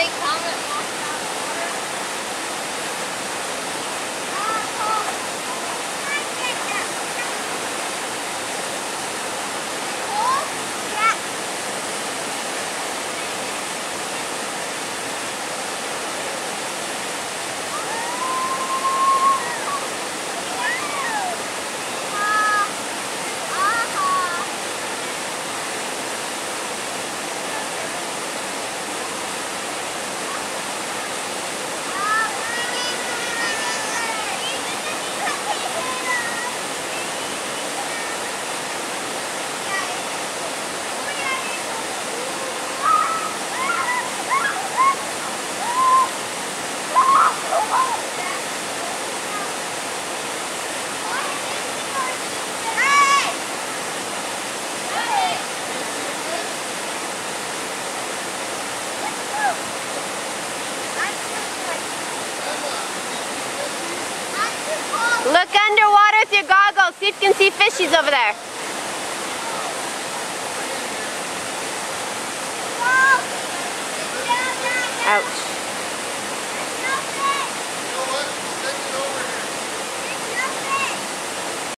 big Look underwater with your goggles. See if you can see fishies over there. Ouch.